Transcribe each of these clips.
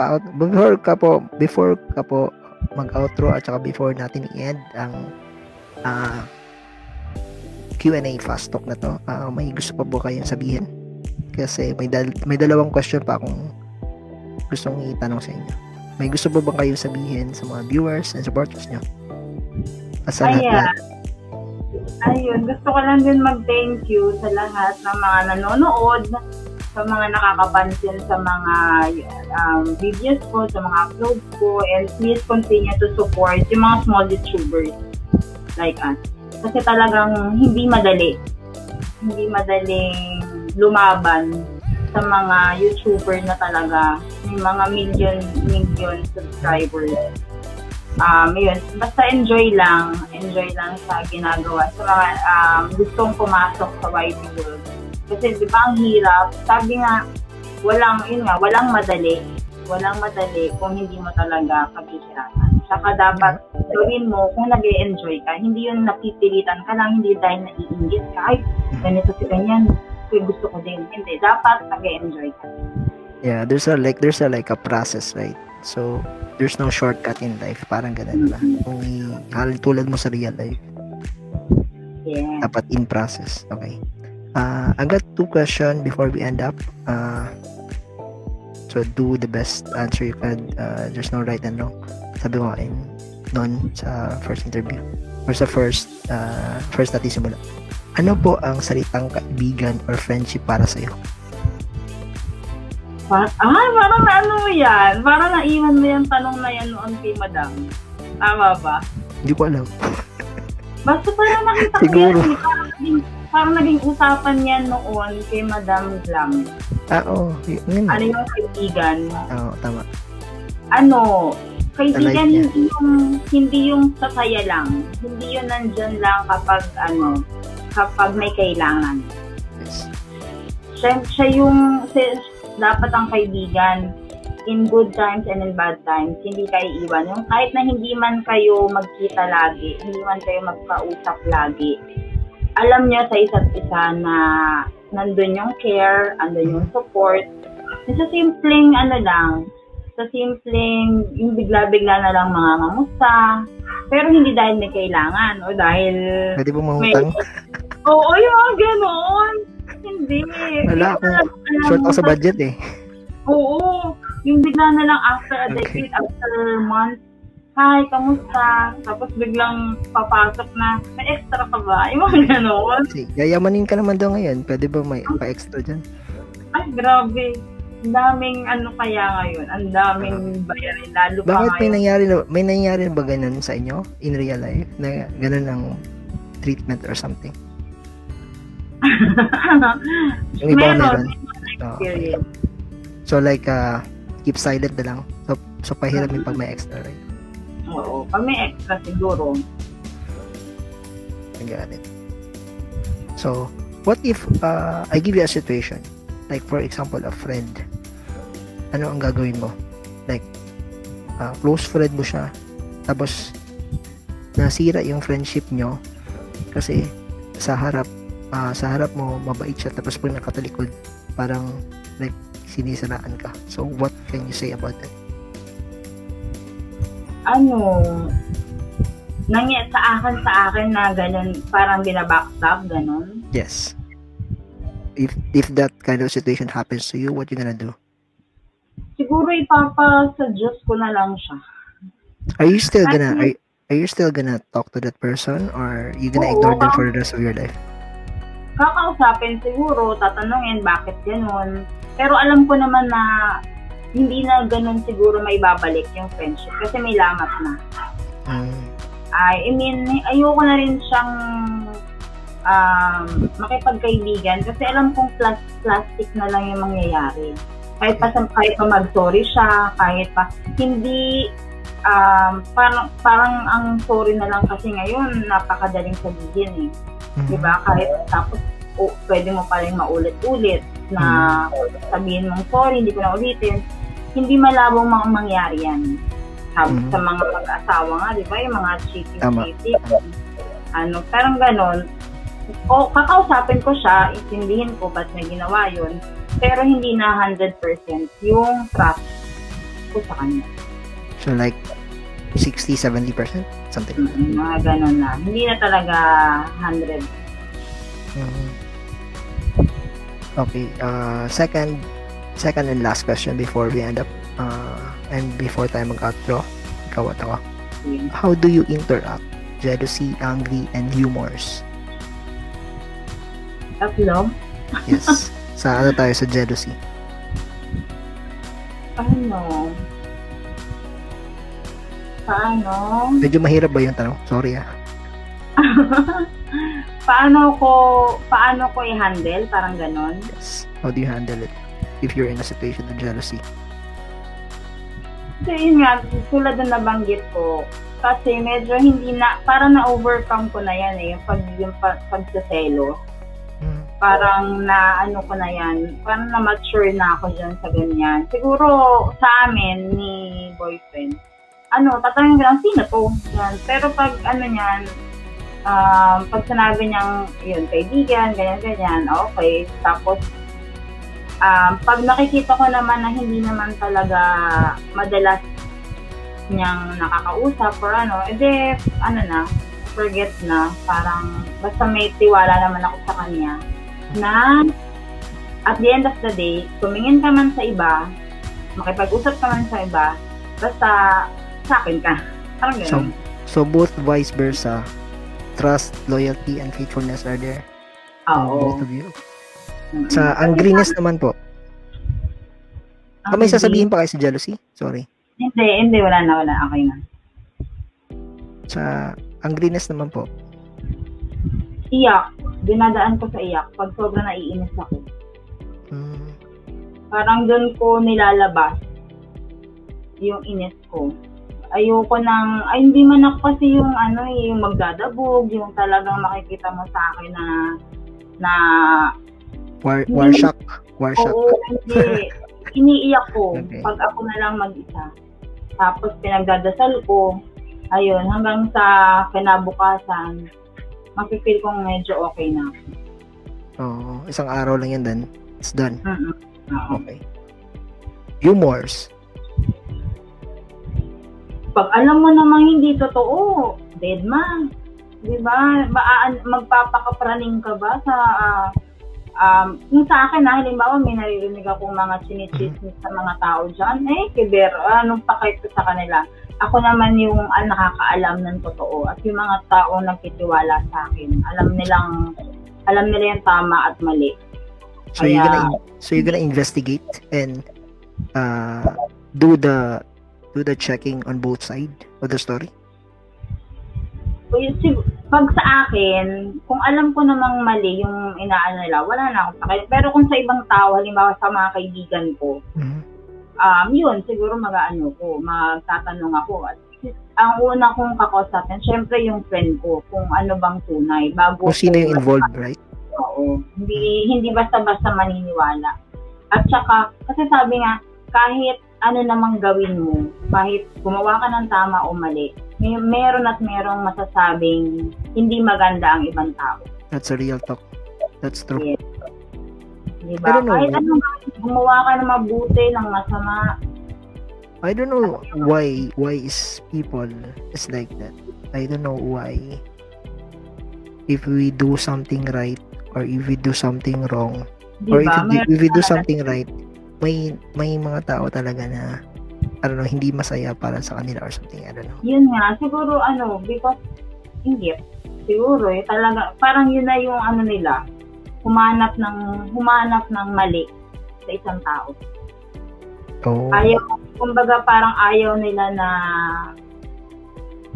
sige, pa before ka po, before ka po mag-outro at saka before natin i-end ang uh, Q&A fast talk na to, uh, may gusto pa po kayong sabihin? Kasi may, dal- may dalawang question pa akong gustong itanong sa inyo. May gusto pa ba kayong sabihin sa mga viewers and supporters nyo? Sa lahat, Ayun, gusto ko lang din mag-thank you sa lahat ng mga nanonood, sa mga nakakapansin sa mga um, videos ko, sa mga uploads ko, and please continue to support yung mga small YouTubers like us. Kasi talagang hindi madali. Hindi madaling lumaban sa mga YouTuber na talaga may mga million million subscribers um, yun, basta enjoy lang, enjoy lang sa ginagawa sa mga um, gustong pumasok sa YT world. Kasi di ba ang hirap, sabi nga, walang, yun nga, walang madali. Walang madali kung hindi mo talaga paghihirapan. Saka dapat gawin mo kung nag enjoy ka. Hindi yun napipilitan ka lang, hindi dahil naiingit ka. Ay, ganito si ganyan. Kaya gusto ko din. Hindi, dapat nag enjoy ka. Yeah, there's a like there's a like a process, right? So, there's no shortcut in life. Parang ganun ba? Kung tulad mo sa real life. Yeah. Dapat in process. Okay. Uh, I got two questions before we end up. Uh, so, do the best answer you can. Uh, there's no right and wrong. Sabi ko in noon sa first interview. Or sa first, uh, first natin simula. Ano po ang salitang kaibigan or friendship para sa'yo? Pa ah, parang na ano mo yan. Parang naiwan mo yung tanong na yan noon kay madam. Tama ba? Hindi ko alam. Basta parang nakita ko Siguro. yan. Parang parang naging usapan yan noon kay Madam Glam. Ah, oo. Oh, yun. Ano yung kaibigan? Oo, oh, tama. Ano, kaibigan like hindi yung hindi yung sasaya lang. Hindi yun nandyan lang kapag ano, kapag may kailangan. Yes. Siya, siya yung dapat ang kaibigan in good times and in bad times, hindi kayo iwan. Yung kahit na hindi man kayo magkita lagi, hindi man kayo magkausap lagi, alam nyo sa isa't isa na nandun yung care, andun yung support. Yung sa simpleng ano lang, sa simpleng yung bigla-bigla na lang mga mamusta, pero hindi dahil may kailangan o dahil... Pwede mo mangutang? Oo, yung mga ganoon. Hindi. Wala akong short ako sa budget eh. Oo. Yung bigla na lang after a decade, okay. after months, hi, kamusta? Tapos biglang papasok na, may extra ka ba? Yung mga gano'n. Yayamanin ka naman daw ngayon. Pwede ba may pa-extra dyan? Ay, grabe. Ang daming ano kaya ngayon. Ang daming uh, bayarin. Lalo pa Bakit may nangyari, may nangyari ba ganun sa inyo in real life? Na ganun ang treatment or something? yung iba meron. Oh, okay. So like uh, keep silent na lang. So so pahirap yung pag may extra, right? Oo, may extra siguro. I got it. So, what if uh, I give you a situation? Like for example, a friend. Ano ang gagawin mo? Like uh, close friend mo siya. Tapos nasira yung friendship nyo kasi sa harap uh, sa harap mo, mabait siya, tapos pag nakatalikod, parang like, sinisiraan ka. So, what can you say about that? Ano, nangy sa akin sa akin na ganun, parang binabackstab, ganun? Yes. If if that kind of situation happens to you, what you gonna do? Siguro ipapa sa Diyos ko na lang siya. Are you still gonna, are, are you still gonna talk to that person or you gonna Oo, ignore them for the rest of your life? kakausapin siguro, tatanungin bakit ganun. Pero alam ko naman na hindi na ganun siguro may babalik yung friendship kasi may lamat na. Mm. I mean, ayoko na rin siyang um, makipagkaibigan kasi alam kong plas- plastic na lang yung mangyayari. Kahit pa, kahit pa mag-sorry siya, kahit pa, hindi, um, parang, parang ang sorry na lang kasi ngayon, napakadaling sabihin eh. Mm-hmm. Diba? Kahit tapos o, pwede mo pa rin maulit-ulit na mm-hmm. sabihin mong sorry, hindi ko na ulitin. Hindi malabong mga mangyari yan. Sa, mm-hmm. sa mga mag-asawa nga, di ba? Yung mga cheating-cheating. Ano, parang ganon. O, kakausapin ko siya, itindihin ko ba't may ginawa yun. Pero hindi na 100% yung trust ko sa kanya. So like 60, 70%? Something like Mm, mga ganun na. Hindi na talaga 100. Mhm. Okay. Uh, second, second and last question before we end up uh, and before tayo mag-outro. Ikaw at ako. How do you interact? Jealousy, angry, and humors. Tatlo. Yes. sa ano tayo sa jealousy? Ano? Paano? Medyo mahirap ba yung tanong? Sorry ah. paano ko paano ko i-handle parang ganon Yes. How do you handle it if you're in a situation of jealousy? so yun nga tulad na nabanggit ko kasi medyo hindi na parang na-overcome ko na yan eh yung pag yung pag, pagsaselo Mm. parang na ano ko na yan parang na mature na ako dyan sa ganyan. Siguro sa amin ni boyfriend ano tatanungin ko lang sino to? Yan. Pero pag ano yan um, pag sinabi niyang yun kaibigan ganyan ganyan okay. Tapos um, pag nakikita ko naman na hindi naman talaga madalas niyang nakakausap or ano, edi, ano na, forget na, parang, basta may tiwala naman ako sa kanya, na, at the end of the day, tumingin ka man sa iba, makipag-usap ka man sa iba, basta, sa akin ka. Parang So, gano'n. so both vice versa, trust, loyalty, and faithfulness are there. from Oo. Both of you. Sa Kasi angriness naman po. Ah, ang may sasabihin pa kayo sa jealousy? Sorry. Hindi, hindi, wala na, wala. Okay na. Sa angriness naman po. Iyak. Dinadaan ko sa iyak. Pag sobrang naiinis ako. Mm, parang doon ko nilalabas yung inis ko. Ayoko nang, ay hindi man ako kasi yung ano eh, yung magdadabog, yung talagang makikita mo sa akin na, na, war, war shock. War shock. oo, hindi, iniiyak ko Okay. pag ako na lang mag-isa. Tapos pinagdadasal ko, ayun, hanggang sa kinabukasan, makifeel kong medyo okay na. ako. Oo, isang araw lang yan then. It's done. Mm-mm. Oo. Okay. Humors. pag alam mo namang hindi totoo, dead man. 'Di ba? Ba- magpapakapraning ka ba sa ah, um, yung sa akin na halimbawa may naririnig akong mga chinichismis sa mga tao diyan, eh kiber, anong pakay ko sa kanila? Ako naman yung ah, nakakaalam ng totoo at yung mga tao nagtitiwala sa akin, alam nilang alam nila yung tama at mali. So you're Kaya- gonna so you're gonna investigate and uh do the do the checking on both side of the story. Sig- pag sa akin, kung alam ko namang mali yung inaano nila, wala na akong pakil. Pero kung sa ibang tao, halimbawa sa mga kaibigan ko, Mhm. um, yun, siguro mag-ano ko, magtatanong ako. At ang una kong kakausapin, syempre yung friend ko, kung ano bang tunay. Bago Kung sino yung involved, right? Oo. Hindi, hindi basta-basta maniniwala. At saka, kasi sabi nga, kahit ano namang gawin mo, kahit gumawa ka ng tama o mali, may, meron at merong masasabing hindi maganda ang ibang tao. That's a real talk. That's true. Yes. Di I ba? don't know. Kahit ano, gumawa ka ng mabuti, ng masama, I don't know why why is people is like that. I don't know why. If we do something right or if we do something wrong di or if, ba? we- Meron if we do something right, may may mga tao talaga na I don't know, hindi masaya para sa kanila or something. I don't know. Yun nga, siguro ano, because, hindi, siguro eh, talaga, parang yun na yung ano nila, humanap ng, humanap ng mali sa isang tao. Oh. Ayaw, kumbaga parang ayaw nila na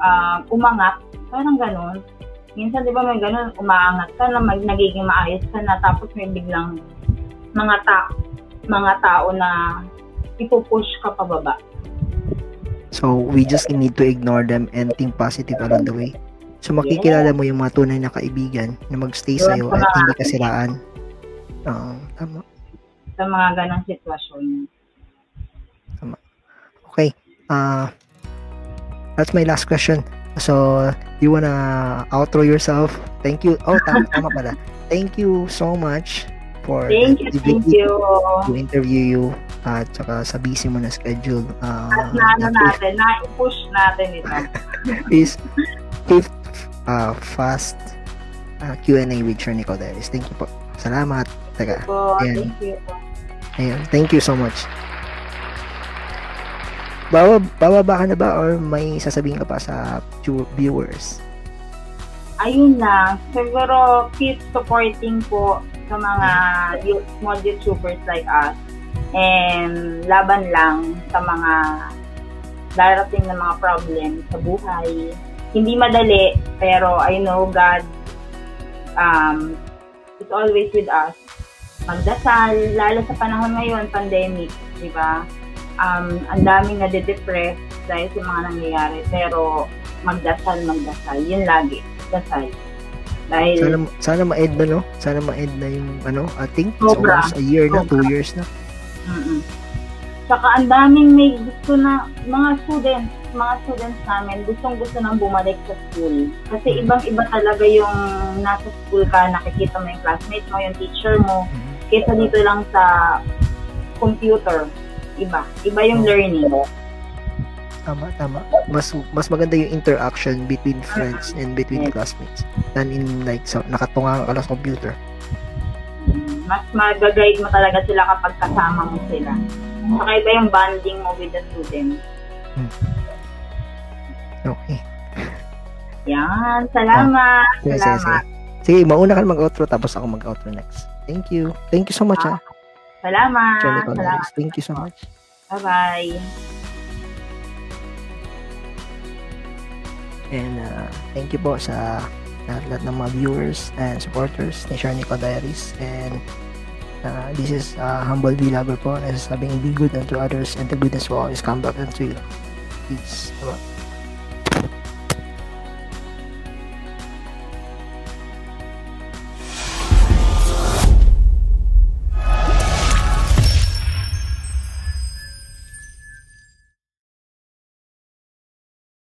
ah, umangat, parang ganun. Minsan, di ba may ganun, umaangat ka na, mag, nagiging maayos ka na, tapos may biglang mga ta mga tao na ipupush ka pababa. So, we just need to ignore them and think positive along the way. So, makikilala mo yung mga tunay na kaibigan na magstay Yun, sa'yo at tama. hindi kasiraan. Oo, tama. sa mga ganang sitwasyon. Okay. Uh, that's my last question. So, you wanna outro yourself? Thank you. Oh, tama, tama pala. Thank you so much for Thank you, thank you. to interview you. At saka sa busy mo na schedule uh, At na ano natin, na-push natin ito. is fifth uh, fast uh, Q&A with Sir Nicodelis. Thank you po. Salamat. Teka. Po, Ayan. thank you po. Ayun. Thank you so much. Bawa, bababa ka na ba or may sasabihin ka pa sa view- viewers? Ayun lang, siguro keep supporting po sa mga you- small YouTubers like us. And laban lang sa mga darating na mga problem sa buhay. Hindi madali, pero I know God um, is always with us. Magdasal, lalo sa panahon ngayon, pandemic, di ba? Um, ang daming nade-depress dahil sa mga nangyayari. Pero magdasal, magdasal. Yun lagi. Dasal. Dahil, Sana, sana ma-end na, no? Sana ma-end na yung, ano, I think it's Sobra. almost a year na, Sobra. two years na. Mm Saka ang daming may gusto na, mga students, mga students namin, gustong gusto nang bumalik sa school. Kasi ibang-iba talaga yung nasa school ka, nakikita mo yung classmates mo, yung teacher mo, kaysa dito lang sa computer. Iba. Iba yung Oo. learning. Tama, tama. Mas mas maganda yung interaction between friends and between classmates than in like sa nakatunga ka lang sa computer. Mas mag-guide mo talaga sila kapag kasama mo sila. Saka iba yung bonding mo with the students. Okay. Yan. Salamat. Sige, sige, sige. Salamat. Sige, mauna ka mag-outro tapos ako mag-outro next. Thank you. Thank you so much, ha. Salamat. Sir Nicodelis. Salamat. Thank you so much. Bye-bye. And uh, thank you po sa lahat-lahat ng mga viewers and supporters ni Sharnico Diaries. And uh, this is uh, Humble Vlogger po. Nasasabing be good unto others and the goodness will always come back unto you. Peace. Diba?